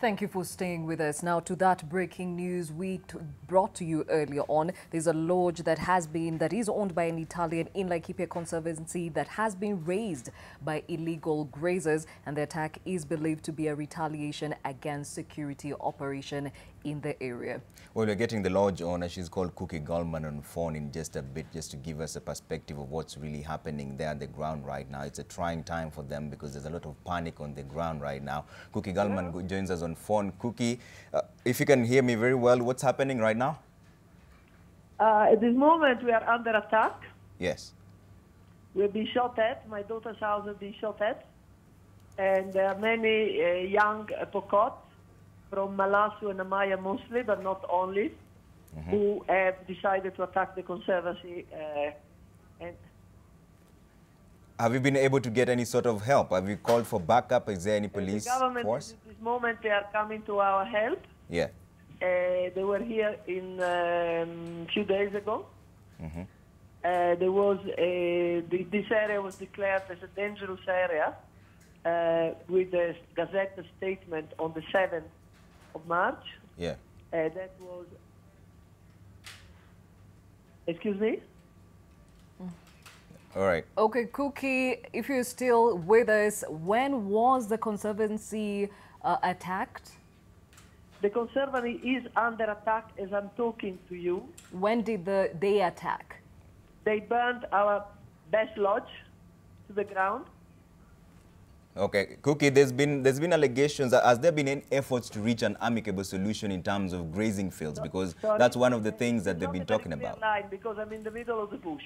Thank you for staying with us. Now to that breaking news we brought to you earlier on. There's a lodge that has been, that is owned by an Italian in Laikipia Conservancy that has been razed by illegal grazers and the attack is believed to be a retaliation against security operation in the area. Well, we're getting the lodge owner. She's called Kuki Gallman on phone in just a bit, just to give us a perspective of what's really happening there on the ground right now. It's a trying time for them because there's a lot of panic on the ground right now. Kuki yeah. joins us on phone. Kuki, uh, if you can hear me very well, what's happening right now? Uh, at this moment, we are under attack. Yes. We've been shot at. My daughter's house has been shot at. And there are many uh, young Pokots from Malasu and Amaya mostly, but not only, mm -hmm. who have decided to attack the Conservancy. Uh, and have you been able to get any sort of help? Have you called for backup? Is there any police the government, force? At this moment, they are coming to our help. Yeah. Uh, they were here in a um, few days ago. Mm -hmm. uh, there was a, the, this area was declared as a dangerous area uh, with a Gazette statement on the 7th of March. Yeah. Uh, that was. Excuse me? All right. Okay, Kuki, if you're still with us, when was the Conservancy uh, attacked? The Conservancy is under attack as I'm talking to you. When did the, they attack? They burned our best lodge to the ground. Okay, Kuki, there's been there's been allegations. Has there been any efforts to reach an amicable solution in terms of grazing fields? Because Sorry, that's one of the things that they've been talking about. Line because I'm in the middle of the bush.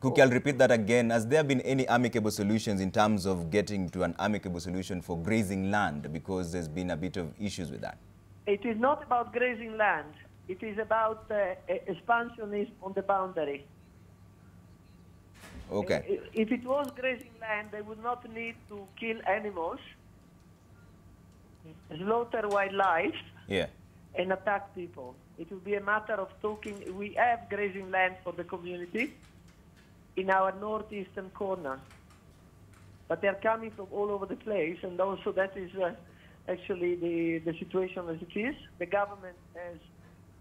Kuki, I'll repeat that again. Has there been any amicable solutions in terms of getting to an amicable solution for grazing land? Because there's been a bit of issues with that. It is not about grazing land. It is about uh, expansionism on the boundary. Okay. If it was grazing land, they would not need to kill animals, slaughter wildlife, yeah. and attack people. It would be a matter of talking. We have grazing land for the community in our northeastern corner, but they're coming from all over the place, and also that is uh, actually the, the situation as it is. The government has,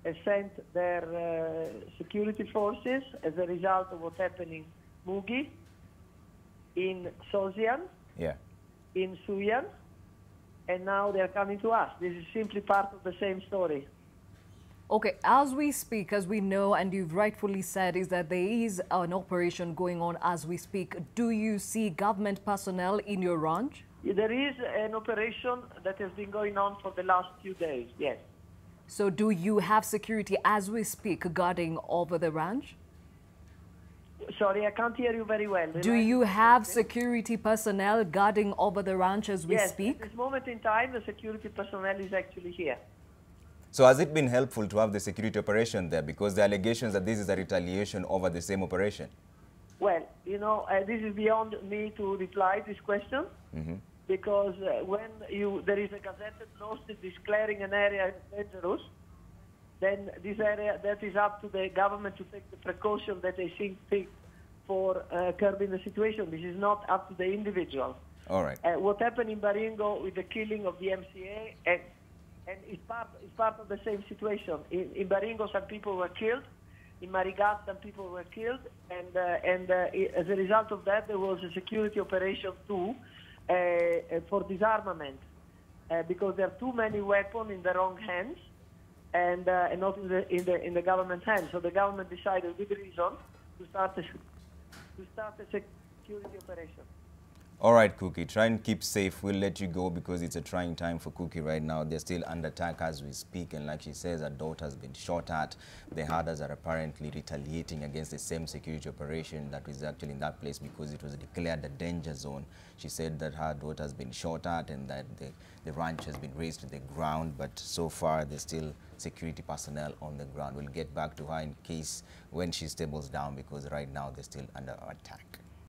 has sent their uh, security forces as a result of what's happening Mugie, in Sosian, yeah. in Suyian, and now they're coming to us. This is simply part of the same story. Okay, as we speak, as we know, and you've rightfully said, is that there is an operation going on as we speak. Do you see government personnel in your ranch? There is an operation that has been going on for the last few days, yes. So do you have security as we speak guarding over the ranch? Sorry, I can't hear you very well. Do you have security personnel guarding over the ranch as we yes, speak? at this moment in time, the security personnel is actually here. So has it been helpful to have the security operation there? Because the allegations that this is a retaliation over the same operation. Well, you know, uh, this is beyond me to reply this question. Mm -hmm. Because uh, when you there is a gazette notice declaring an area dangerous, then this area, that is up to the government to take the precaution that they think fit for uh, curbing the situation. This is not up to the individual. All right. Uh, what happened in Baringo with the killing of the MCA, and, and it's, part, part of the same situation. In, in Baringo, some people were killed. In Marigat, some people were killed. And, uh, and uh, as a result of that, there was a security operation too uh, uh, for disarmament. because there are too many weapons in the wrong hands and, uh, and not in the, in, the, in the government's hands. So the government decided, with reason, to start a, to start a security operation. All right, Kuki, try and keep safe. We'll let you go because it's a trying time for Kuki right now. They're still under attack as we speak. And like she says, her daughter has been shot at. The herders are apparently retaliating against the same security operation that was actually in that place because it was declared a danger zone. She said that her daughter has been shot at and that the, the ranch has been razed to the ground. But so far, there's still security personnel on the ground. We'll get back to her in case when she stables down because right now they're still under attack.